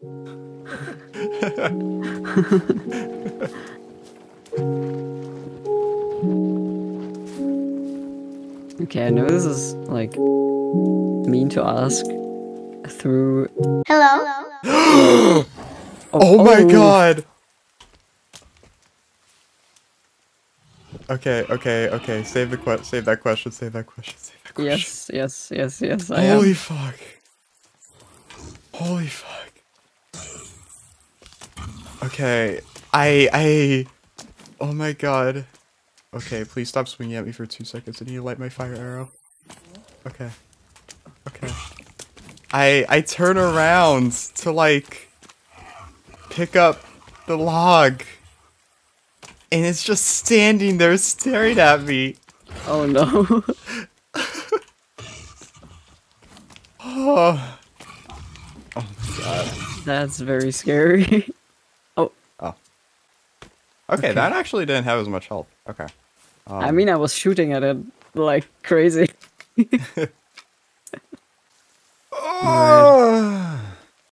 Okay, I know this is like mean to ask through. Hello? Oh my oh. god! Okay, okay, okay. Save the que- save that question, save that question, save that question. Yes, yes, yes, yes. I Holy am. fuck. Holy fuck. Okay, I I Oh my god. Okay, please stop swinging at me for 2 seconds. I need to light my fire arrow. Okay. Okay. I I turn around to like pick up the log. And it's just standing there staring at me. Oh no. Oh. Oh my god. That's very scary. Oh. Okay, that actually didn't have as much health. Okay. Um, I mean, I was shooting at it like crazy.